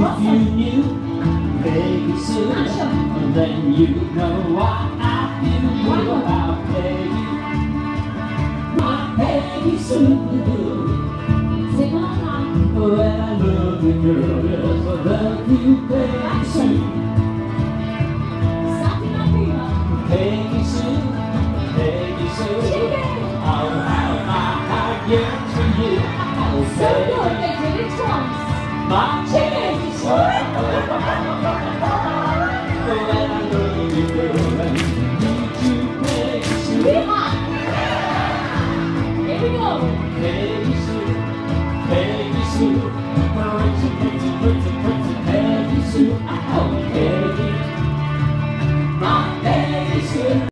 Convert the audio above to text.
If you knew Peggy Sue, then you know why I feel about Peggy. My Peggy Sue. Sing along. Well, I love you, girl, yes, I love you, Peggy Sue. Peggy Sue, Peggy Sue. I'll have my heart yet for you. Oh, So Peggy Sue, my pretty, pretty, pretty, pretty Peggy Sue. I hope Peggy